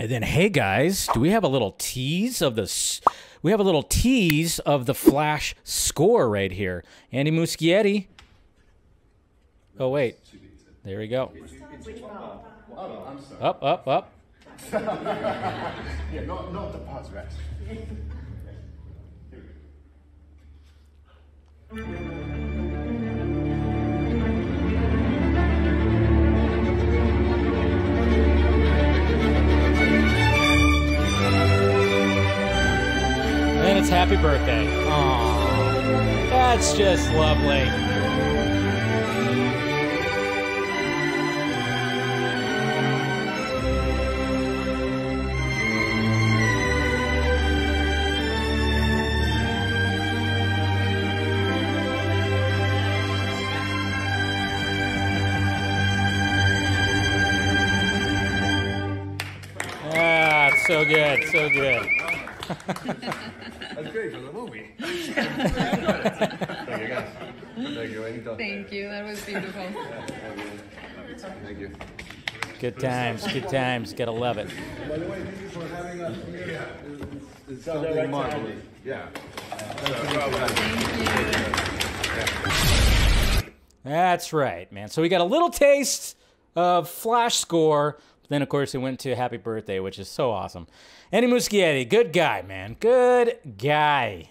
And then, hey guys, do we have a little tease of the? We have a little tease of the Flash score right here. Andy Muschietti. Oh wait, there we go. Up, up, up. Yeah, not, not the parts rest. It's happy birthday. Aww, that's just lovely. Ah, so good, so good. That's great for the movie. Thank you, guys. Thank you, anytime. Thank you. That was beautiful. Thank you. Good times, good times. Gotta love it. By the way, thank you for having us here. It's, it's something marvelous. Yeah. That's right, man. So we got a little taste of Flash Score. Then, of course, it went to Happy Birthday, which is so awesome. Andy Muschietti, good guy, man. Good guy.